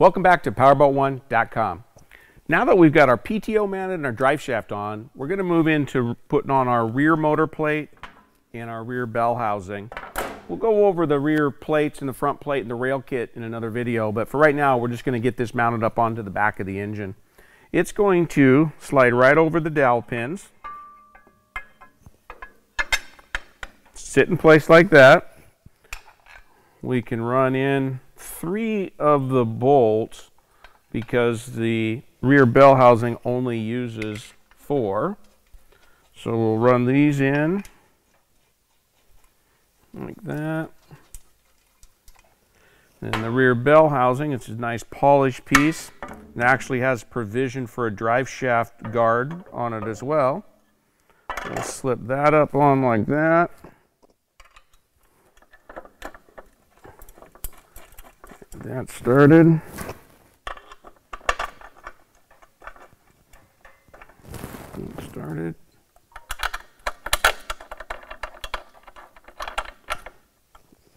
Welcome back to PowerBoat1.com. Now that we've got our PTO mounted and our drive shaft on, we're going to move into putting on our rear motor plate and our rear bell housing. We'll go over the rear plates and the front plate and the rail kit in another video, but for right now we're just going to get this mounted up onto the back of the engine. It's going to slide right over the dowel pins, sit in place like that. We can run in three of the bolts because the rear bell housing only uses four. So we'll run these in like that. And the rear bell housing, it's a nice polished piece. It actually has provision for a drive shaft guard on it as well. We'll slip that up on like that. That started. Started.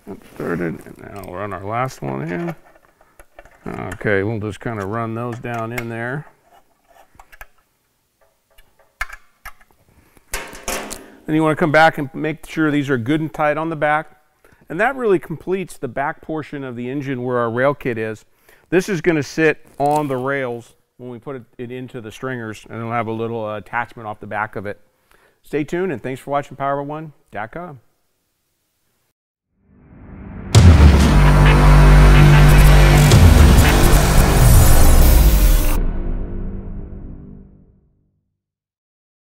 That started, and now we'll run our last one in. Okay, we'll just kind of run those down in there. Then you want to come back and make sure these are good and tight on the back. And that really completes the back portion of the engine where our rail kit is. This is going to sit on the rails when we put it, into the stringers, and it'll have a little uh, attachment off the back of it. Stay tuned, and thanks for watching PowerBoat1.com.